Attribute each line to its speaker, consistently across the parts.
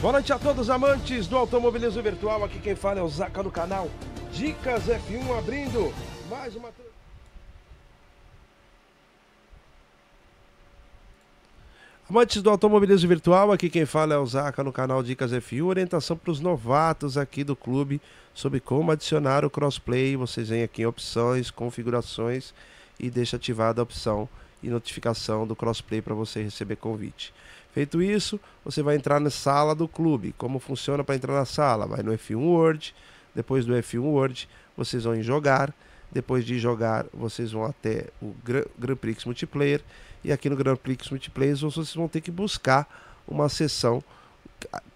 Speaker 1: Boa noite a todos amantes do automobilismo virtual. Aqui quem fala é o Zaca do canal Dicas F1 abrindo mais uma Amantes do automobilismo virtual, aqui quem fala é o Zaca no canal Dicas F1, orientação para os novatos aqui do clube sobre como adicionar o crossplay. Vocês vêm aqui em opções, configurações e deixa ativada a opção e notificação do crossplay para você receber convite. Feito isso, você vai entrar na sala do clube. Como funciona para entrar na sala? Vai no F1 World, depois do F1 World, vocês vão em jogar, depois de jogar, vocês vão até o Grand Prix Multiplayer, e aqui no Grand Prix Multiplayer vocês vão ter que buscar uma sessão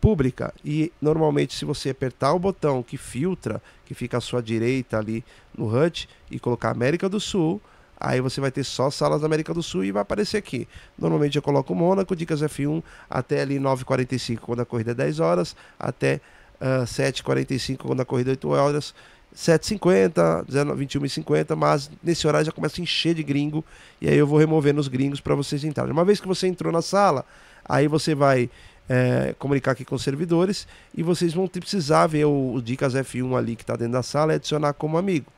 Speaker 1: pública e normalmente se você apertar o botão que filtra, que fica à sua direita ali no HUD e colocar América do Sul, Aí você vai ter só salas da América do Sul e vai aparecer aqui. Normalmente eu coloco Mônaco, Dicas F1, até ali 9h45 quando a corrida é 10 horas, até uh, ah, 7h45 quando a corrida é 8 horas. 7h50, 21h50, mas nesse horário já começa a encher de gringo e aí eu vou removendo os gringos para vocês entrarem. Uma vez que você entrou na sala, aí você vai é, comunicar aqui com os servidores e vocês vão precisar ver o, o Dicas F1 ali que está dentro da sala e adicionar como amigo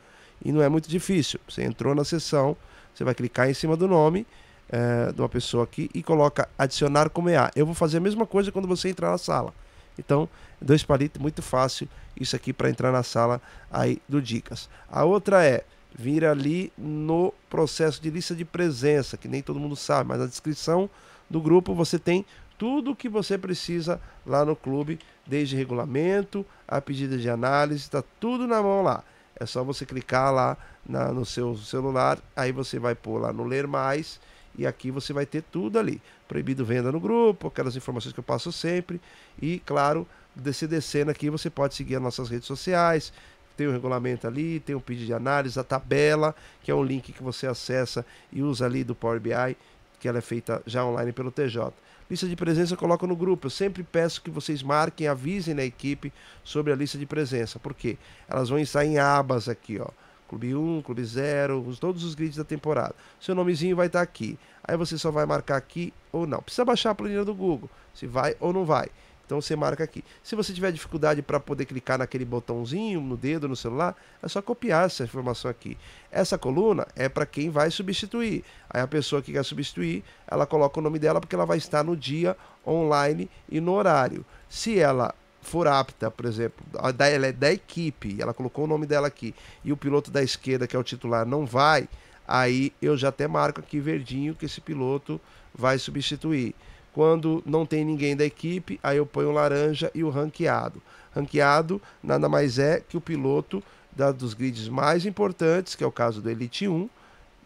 Speaker 1: e não é muito difícil. Você entrou na sessão, você vai clicar em cima do nome é, de uma pessoa aqui e coloca adicionar como EA. Eu vou fazer a mesma coisa quando você entrar na sala. Então, dois palitos, muito fácil isso aqui para entrar na sala aí do Dicas. A outra é vir ali no processo de lista de presença, que nem todo mundo sabe, mas na descrição do grupo você tem tudo o que você precisa lá no clube, desde regulamento, a pedida de análise, está tudo na mão lá. É só você clicar lá na, no seu celular, aí você vai pôr lá no Ler Mais e aqui você vai ter tudo ali. Proibido venda no grupo, aquelas informações que eu passo sempre. E, claro, descer descendo aqui você pode seguir as nossas redes sociais. Tem o regulamento ali, tem o pedido de análise, a tabela, que é um link que você acessa e usa ali do Power BI, que ela é feita já online pelo TJ. Lista de presença eu coloco no grupo. Eu sempre peço que vocês marquem, avisem na equipe sobre a lista de presença. Por quê? Elas vão estar em abas aqui, ó. Clube 1, Clube 0, todos os grids da temporada. Seu nomezinho vai estar aqui. Aí você só vai marcar aqui ou não. Precisa baixar a planilha do Google, se vai ou não vai. Então você marca aqui. Se você tiver dificuldade para poder clicar naquele botãozinho no dedo no celular, é só copiar essa informação aqui. Essa coluna é para quem vai substituir. Aí a pessoa que quer substituir, ela coloca o nome dela porque ela vai estar no dia online e no horário. Se ela for apta, por exemplo, ela é da equipe, ela colocou o nome dela aqui, e o piloto da esquerda, que é o titular, não vai, aí eu já até marco aqui verdinho que esse piloto vai substituir. Quando não tem ninguém da equipe, aí eu ponho o laranja e o ranqueado. Ranqueado nada mais é que o piloto da, dos grids mais importantes, que é o caso do Elite 1,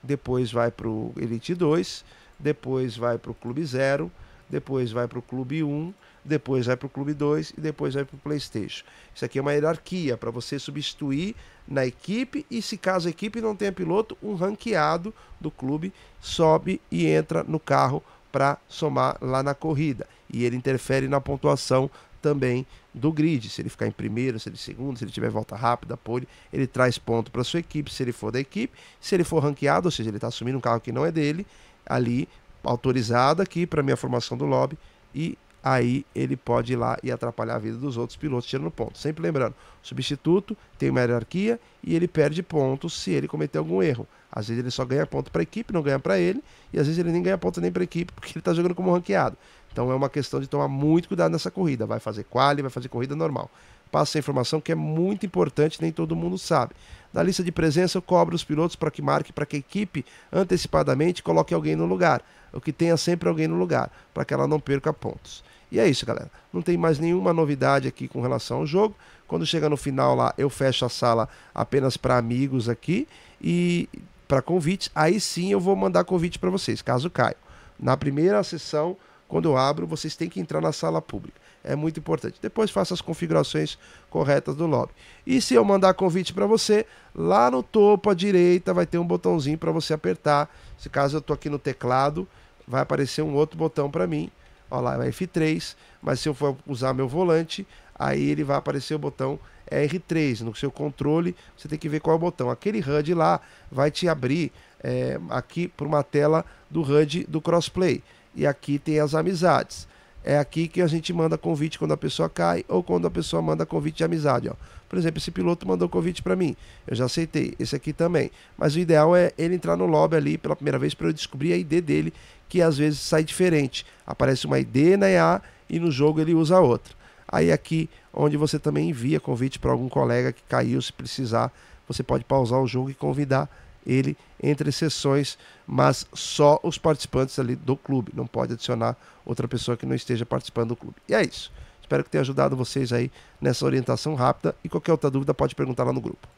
Speaker 1: depois vai para o Elite 2, depois vai para o Clube 0, depois vai para o Clube 1, depois vai para o Clube 2 e depois vai para o PlayStation. Isso aqui é uma hierarquia para você substituir na equipe e, se caso a equipe não tenha piloto, um ranqueado do clube sobe e entra no carro para somar lá na corrida. E ele interfere na pontuação também do grid. Se ele ficar em primeiro, se ele segundo, se ele tiver volta rápida, pole, ele traz ponto para sua equipe, se ele for da equipe. Se ele for ranqueado, ou seja, ele está assumindo um carro que não é dele, ali autorizado aqui para minha formação do lobby e aí ele pode ir lá e atrapalhar a vida dos outros pilotos tirando pontos. Sempre lembrando, substituto tem uma hierarquia e ele perde pontos se ele cometer algum erro. Às vezes ele só ganha ponto para a equipe, não ganha para ele, e às vezes ele nem ganha ponto nem para a equipe porque ele está jogando como ranqueado. Então é uma questão de tomar muito cuidado nessa corrida. Vai fazer quali, vai fazer corrida normal. Passa a informação que é muito importante, nem todo mundo sabe. Na lista de presença, eu cobro os pilotos para que marque, para que a equipe antecipadamente coloque alguém no lugar. O que tenha sempre alguém no lugar, para que ela não perca pontos. E é isso, galera. Não tem mais nenhuma novidade aqui com relação ao jogo. Quando chega no final lá, eu fecho a sala apenas para amigos aqui e para convites. Aí sim eu vou mandar convite para vocês, caso caia. Na primeira sessão, quando eu abro, vocês têm que entrar na sala pública. É muito importante. Depois faça as configurações corretas do lobby. E se eu mandar convite para você, lá no topo à direita vai ter um botãozinho para você apertar. Se caso eu estou aqui no teclado, vai aparecer um outro botão para mim Olha lá, é F3, mas se eu for usar meu volante, aí ele vai aparecer o botão R3. No seu controle, você tem que ver qual é o botão. Aquele HUD lá vai te abrir é, aqui para uma tela do HUD do crossplay. E aqui tem as amizades. é aqui que a gente manda convite quando a pessoa cai ou quando a pessoa manda convite de amizade. Ó. Por exemplo, esse piloto mandou convite para mim, eu já aceitei. Esse aqui também. Mas o ideal é ele entrar no lobby ali pela primeira vez para eu descobrir a ID dele, que às vezes sai diferente. Aparece uma ID na EA e no jogo ele usa outra. Aí aqui, onde você também envia convite para algum colega que caiu, se precisar, você pode pausar o jogo e convidar ele entre sessões, mas só os participantes ali do clube. Não pode adicionar outra pessoa que não esteja participando do clube. E é isso. Espero que tenha ajudado vocês aí nessa orientação rápida e qualquer outra dúvida pode perguntar lá no grupo.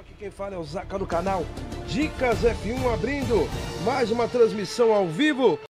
Speaker 1: Aqui quem fala é o Zaca no canal Dicas F1 abrindo mais uma transmissão ao vivo